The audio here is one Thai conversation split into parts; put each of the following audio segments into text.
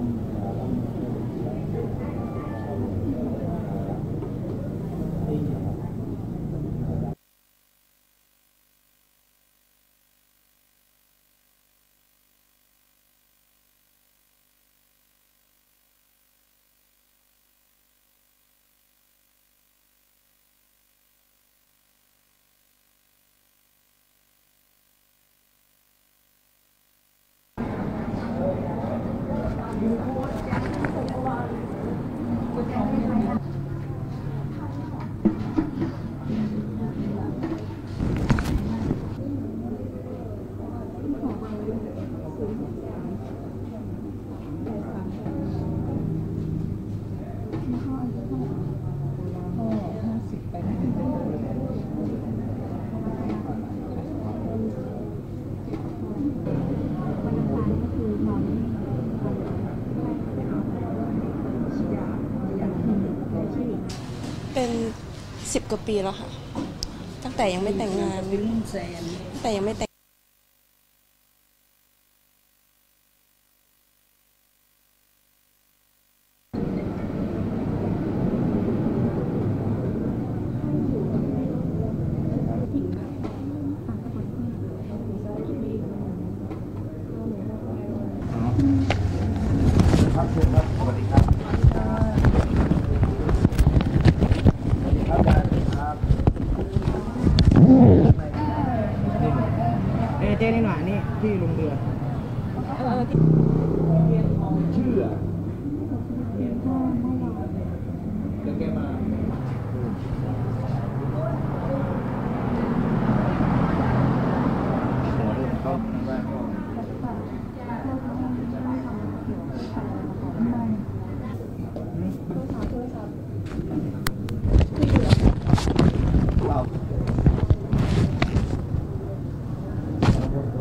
เสิบกว่าปีแล้วค่ะ ตั้งแต่ยังไม่แต่งงานแต่ยังไม่แต่ง เอ้ยเจ๊นี่หน่อยนี่พี่ลงเรือชื่ออะเดี๋ยวแกมาหัวเรื่องเขาทางบ้านเขาเรา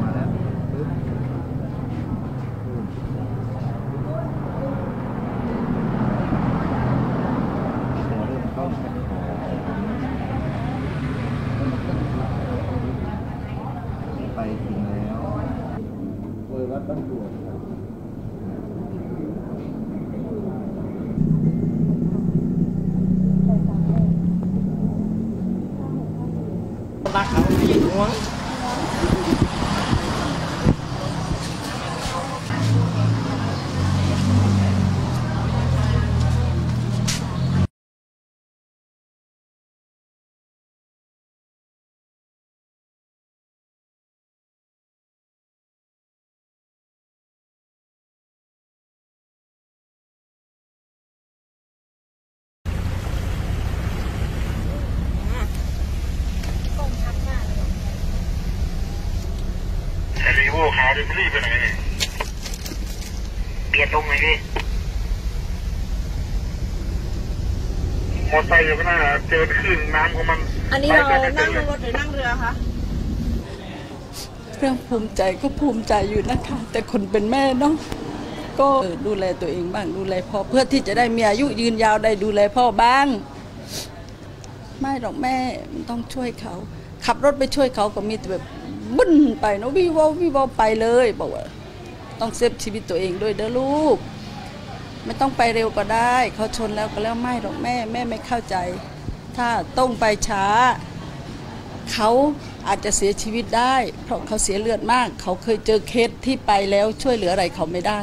มาแล้วปึ๊บหัวเริ่มเข้าไปถึงแล้ว เวอร์วัดบ้านกรวดครับ รักเขาหัว ไอ้รีโวขาวดิมันรีบไปไหนเนี่ยเบียดตรงไหนพี่มอไซค์อยู่ข้างหน้าเจอคลื่นน้ำของมันอันนี้เราไปไปไปนั่งไปรถหรือนั่งเรือคะเรื่องภูมิใจก็ภูมิใจอยู่นะคะ แต่คนเป็นแม่เนาะก็เออดูแลตัวเองบ้างดูแลพ่อเพื่อที่จะได้มีอายุยืนยาวได้ดูแลพ่อบ้าง ไม่หรอกแม่มันต้องช่วยเขา ขับรถไปช่วยเขาก็มีแต่แบบบึ้นไปเนาะวิวอวิวอไปเลยบอกว่า ต้องเซฟชีวิตตัวเองด้วยเด้อลูก ไม่ต้องไปเร็วก็ได้ เขาชนแล้วก็แล้วไม่หรอกแม่แม่ไม่เข้าใจ ถ้าต้องไปช้า เขาอาจจะเสียชีวิตได้ เพราะเขาเสียเลือดมาก เขาเคยเจอเคสที่ไปแล้วช่วยเหลืออะไรเขาไม่ได้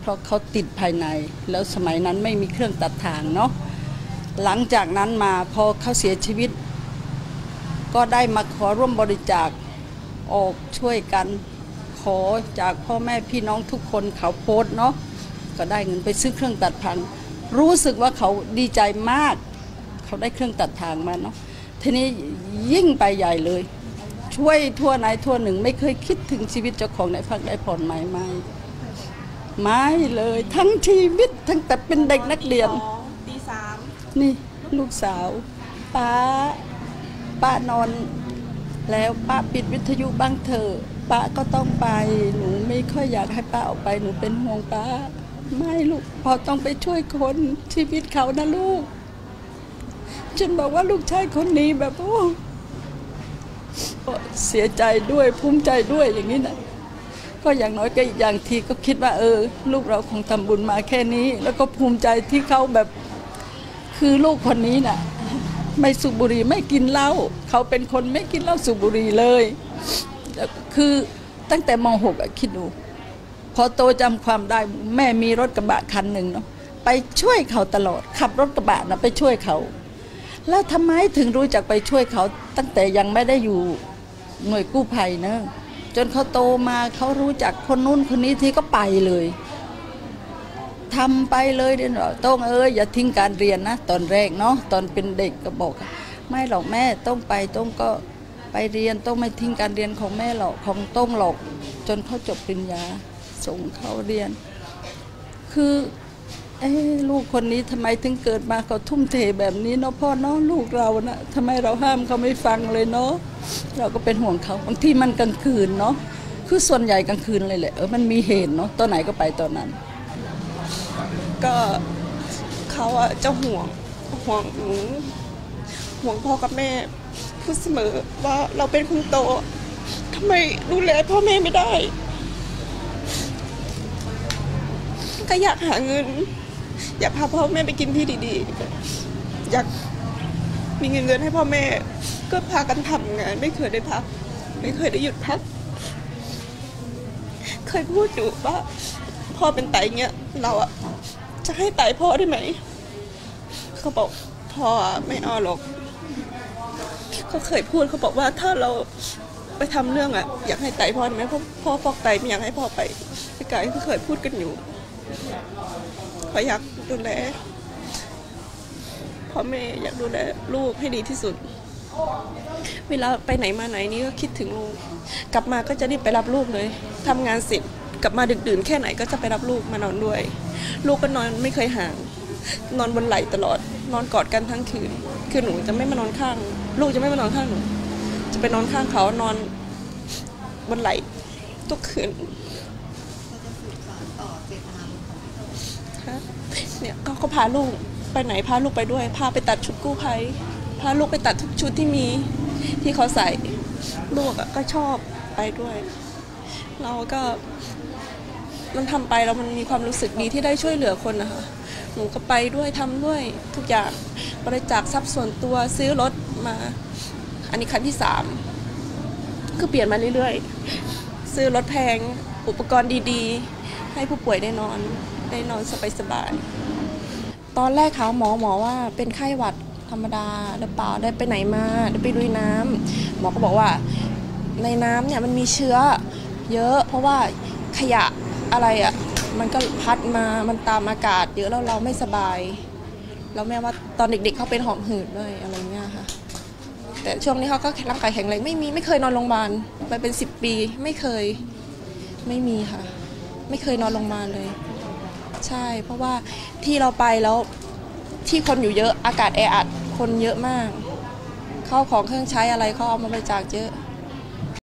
เพราะเขาติดภายใน แล้วสมัยนั้นไม่มีเครื่องตัดทางเนาะหลังจากนั้นมาพอเขาเสียชีวิต ก็ได้มาขอร่วมบริจาคออกช่วยกัน ขอจากพ่อแม่พี่น้องทุกคนเขาโพสต์เนาะก็ได้เงินไปซื้อเครื่องตัดทางรู้สึกว่าเขาดีใจมาก เขาได้เครื่องตัดทางมาเนาะทีนี้ยิ่งไปใหญ่เลย ช่วยทั่วไหนทั่วหนึ่ง ไม่เคยคิดถึงชีวิตเจ้าของในพักได้ผ่อนไหมไม่ไม่เลย ทั้งชีวิตทั้งแต่เป็นเด็กนักเรียนสองตีสามนี่ลูกสาวป้าป้านอนแล้วป้าปิดวิทยุบ้างเถอะ ป้าก็ต้องไป หนูไม่ค่อยอยากให้ป้าออกไป หนูเป็นห่วงป้า ไม่ลูกพอต้องไปช่วยคนชีวิตเขานะลูก ฉันบอกว่าลูกชายคนนี้แบบโอ้เสียใจด้วยภูมิใจด้วยอย่างนี้นะก็อย่างน้อยก็อีกอย่างทีก็คิดว่า เออ ลูกเราคงทำบุญมาแค่นี้ แล้วก็ภูมิใจที่เขาแบบคือลูกคนนี้น่ะ ไม่สูบบุหรี่ไม่กินเหล้าเขาเป็นคนไม่กินเหล้าสูบบุหรี่เลย คือตั้งแต่ม .6 อะคิดดู พอโตจำความได้แม่มีรถกระบะคันหนึ่งเนาะไปช่วยเขาตลอด ขับรถกระบะนะไปช่วยเขา แล้วทำไมถึงรู้จักไปช่วยเขา ตั้งแต่ยังไม่ได้อยู่หน่วยกู้ภัยเนอะจนเขาโตมาเขารู้จักคนนู้นคนนี้ที่ก็ไปเลยทำไปเลยเดี๋ยวต้องเอออย่าทิ้งการเรียนนะ ตอนแรกเนาะตอนเป็นเด็กก็บอก ไม่หรอกแม่ต้องไปต้องก็ ไปเรียนต้องไม่ทิ้งการเรียนของแม่หรอกของต้องหรอก จนเขาจบปริญญาส่งเขาเรียน คือเอ้ลูกคนนี้ทำไมถึงเกิดมาเขาทุ่มเทแบบนี้เนาะพ่อเนาะลูกเรานะทำไมเราห้ามเขาไม่ฟังเลยเนาะเราก็เป็นห่วงเขาบางทีมันกลางคืนเนาะคือส่วนใหญ่กลางคืนเลยแหละเออมันมีเหตุเนาะตอนไหนก็ไปตอนนั้น ก็เขาอะจะห่วงห่วงหนูห่วงพ่อกับแม่ พูดเสมอว่าเราเป็นคนโตทำไมดูแลพ่อแม่ไม่ได้ ก็อยากหาเงิน อยากพาพ่อแม่ไปกินที่ดีๆ อยากมีเงินเดือนให้พ่อแม่ ก็พากันทำงาน ไม่เคยได้พัก ไม่เคยได้หยุดพัก เคยพูดอยู่ว่า พ่อเป็นไตเงี้ย เราอะจะให้ไตพ่อได้ไหม เขาบอกพ่อไม่เอาหรอก เขาเคยพูดเขาบอกว่าถ้าเราไปทำเรื่องอะอยากให้ไตพ่อไหมพราะพ่อฟอกไตไม่อยากให้พ่อไปพี่กายเขาเคยพูดกันอยู่เขาอยากดูแลพ่อแม่อยากดูแลลูกให้ดีที่สุด เวลาไปไหนมาไหนนี่ก็คิดถึงลูก กลับมาก็จะรีบไปรับลูกเลยทำงานเสร็จกลับมาดึกดื่นแค่ไหนก็จะไปรับลูกมานอนด้วย ลูกก็นอนไม่เคยห่าง นอนบนไหล่ตลอด นอนกอดกันทั้งคืน คือหนูจะไม่มานอนข้าง ลูกจะไม่มานอนข้างหนู จะไปนอนข้างเขานอนบนไหล่ทุกคืนเนี่ยเขาพาลูกไปไหนพาลูกไปด้วย พาไปตัดชุดกู้ภัยพาลูกไปตัดทุกชุดที่มีที่เขาใส่ลูกอะก็ชอบไปด้วย เราก็มันทำไปแล้วมันมีความรู้สึกดีที่ได้ช่วยเหลือคนนะคะ หนูก็ไปด้วยทำด้วยทุกอย่างบริจาคทรัพย์ส่วนตัวซื้อรถ มา อันนี้คันที่สามคือเปลี่ยนมาเรื่อยๆ ซื้อรถแพงอุปกรณ์ดีๆ ให้ผู้ป่วยได้นอน ได้นอนสบายๆ ตอนแรกเขาหมอหมอว่าเป็นไข้หวัดธรรมดาหรือเปล่าได้ไปไหนมาได้ไปลุยน้ำหมอก็บอกว่าในน้ำเนี่ยมันมีเชื้อเยอะ เพราะว่าขยะอะไรอะ่ะมันก็พัดมามันตามอากาศ เยอะแล้วเราไม่สบาย แล้วแม่ว่าตอนเด็กๆเขาเป็นหอบหืดด้วยอะไรเงี้ย แต่ช่วงนี้เขาก็ร่างกายแข็งแรงไม่มีไม่เคยนอนโรงพยาบาลไปเป็นสิบปี ไม่เคยไม่มีค่ะ ไม่เคยนอนโรงพยาบาลเลย ใช่ เพราะว่าที่เราไปแล้วที่คนอยู่เยอะอากาศแออัดคนเยอะมากเข้าของเครื่องใช้อะไรเขาเอามาบริจาคเยอะ